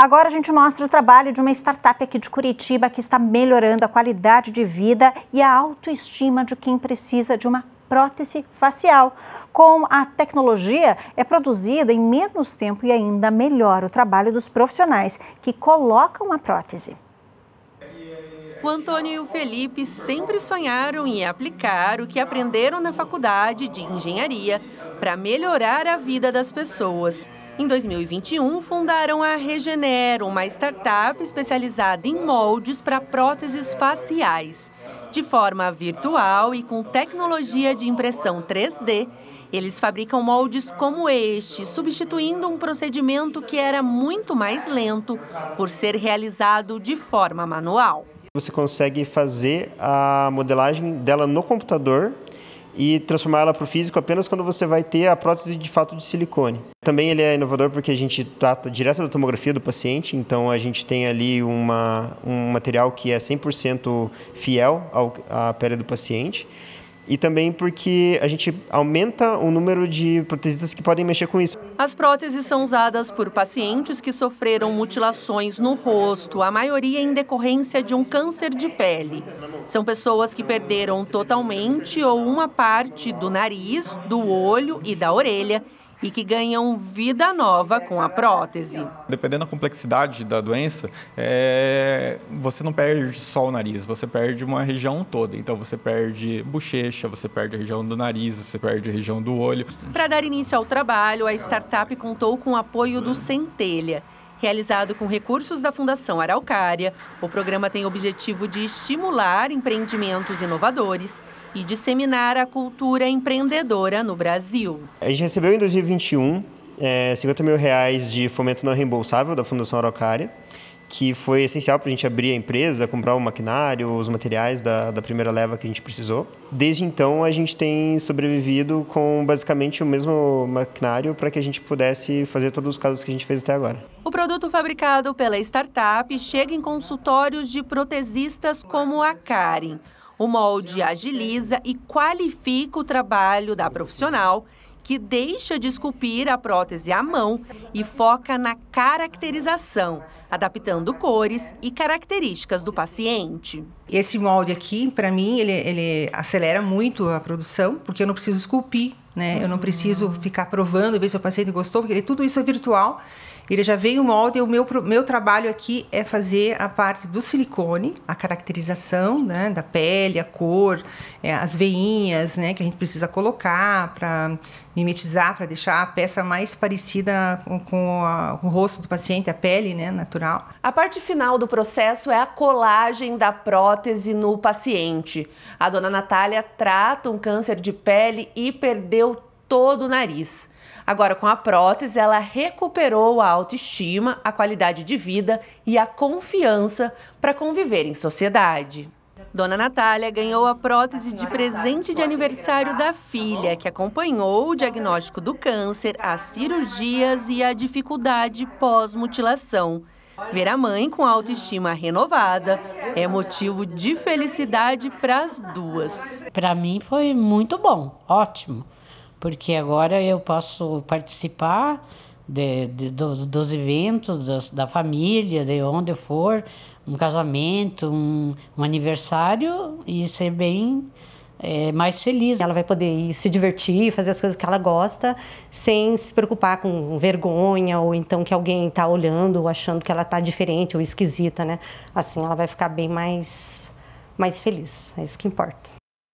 Agora a gente mostra o trabalho de uma startup aqui de Curitiba que está melhorando a qualidade de vida e a autoestima de quem precisa de uma prótese facial. Com a tecnologia, é produzida em menos tempo e ainda melhora o trabalho dos profissionais que colocam a prótese. O Antônio e o Felipe sempre sonharam em aplicar o que aprenderam na faculdade de engenharia para melhorar a vida das pessoas. Em 2021, fundaram a Regenero, uma startup especializada em moldes para próteses faciais. De forma virtual e com tecnologia de impressão 3D, eles fabricam moldes como este, substituindo um procedimento que era muito mais lento por ser realizado de forma manual. Você consegue fazer a modelagem dela no computador e transformar ela para o físico apenas quando você vai ter a prótese de fato de silicone. Também ele é inovador porque a gente trata direto da tomografia do paciente, então a gente tem ali uma, um material que é 100% fiel ao, à pele do paciente e também porque a gente aumenta o número de protesistas que podem mexer com isso. As próteses são usadas por pacientes que sofreram mutilações no rosto, a maioria em decorrência de um câncer de pele. São pessoas que perderam totalmente ou uma parte do nariz, do olho e da orelha e que ganham vida nova com a prótese. Dependendo da complexidade da doença, é... você não perde só o nariz, você perde uma região toda. Então você perde bochecha, você perde a região do nariz, você perde a região do olho. Para dar início ao trabalho, a startup contou com o apoio do Centelha. Realizado com recursos da Fundação Araucária, o programa tem o objetivo de estimular empreendimentos inovadores e disseminar a cultura empreendedora no Brasil. A gente recebeu em 2021 é, 50 mil reais de fomento não reembolsável da Fundação Araucária, que foi essencial para a gente abrir a empresa, comprar o maquinário, os materiais da, da primeira leva que a gente precisou. Desde então, a gente tem sobrevivido com basicamente o mesmo maquinário para que a gente pudesse fazer todos os casos que a gente fez até agora. O produto fabricado pela startup chega em consultórios de protesistas como a Karen. O molde agiliza e qualifica o trabalho da profissional, que deixa de esculpir a prótese à mão e foca na caracterização, adaptando cores e características do paciente. Esse molde aqui, para mim, ele, ele acelera muito a produção, porque eu não preciso esculpir, né? Eu não preciso ficar provando, ver se o paciente gostou, porque tudo isso é virtual. Ele já veio o molde, o meu, meu trabalho aqui é fazer a parte do silicone, a caracterização né, da pele, a cor, é, as veinhas né, que a gente precisa colocar para mimetizar, para deixar a peça mais parecida com, com, a, com, o rosto do paciente, a pele né, natural. A parte final do processo é a colagem da prótese no paciente. A dona Natália trata um câncer de pele e perdeu todo o nariz. Agora, com a prótese, ela recuperou a autoestima, a qualidade de vida e a confiança para conviver em sociedade. Dona Natália ganhou a prótese de presente de aniversário da filha, que acompanhou o diagnóstico do câncer, as cirurgias e a dificuldade pós-mutilação. Ver a mãe com autoestima renovada é motivo de felicidade para as duas. Para mim foi muito bom, ótimo porque agora eu posso participar de, de dos, dos, eventos das, da família, de onde eu for, um casamento, um, um aniversário e ser bem é, mais feliz. Ela vai poder ir se divertir, fazer as coisas que ela gosta, sem se preocupar com vergonha ou então que alguém está olhando ou achando que ela está diferente ou esquisita, né? Assim ela vai ficar bem mais, mais feliz. É isso que importa.